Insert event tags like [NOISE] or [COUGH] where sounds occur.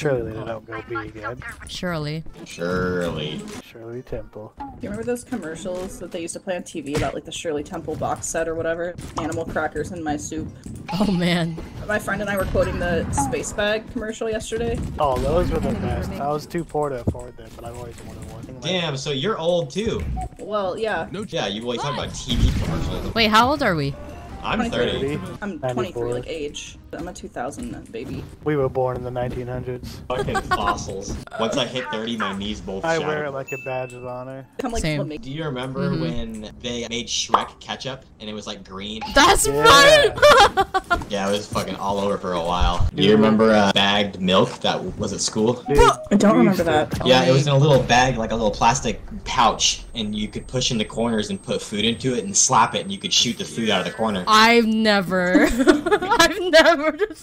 Surely they don't go B again. Surely. Surely. Shirley Temple. Do you remember those commercials that they used to play on TV about like the Shirley Temple box set or whatever? Animal crackers in my soup. Oh man. My friend and I were quoting the space bag commercial yesterday. Oh, those were the best. I was too poor to afford them, but I've always wanted one. Damn, so you're old too. Well, yeah. No, Yeah, you always talk about TV commercials. Wait, how old are we? I'm 30. 23. I'm 23, like age. I'm a 2000 baby. We were born in the 1900s. Fucking [LAUGHS] fossils. Once I hit 30, my knees both I shattered. wear it like a badge of honor. I'm like Same. Do you remember Mhm. when they made Shrek ketchup and it was like green? That's Yeah. right. [LAUGHS] Yeah, it was fucking all over for a while. Do you remember uh, bagged milk that was at school? Dude, I don't remember used that. Yeah, it was in a little bag, like a little plastic pouch, and you could push in the corners and put food into it and slap it, and you could shoot the food out of the corner. I've never. [LAUGHS] I've never.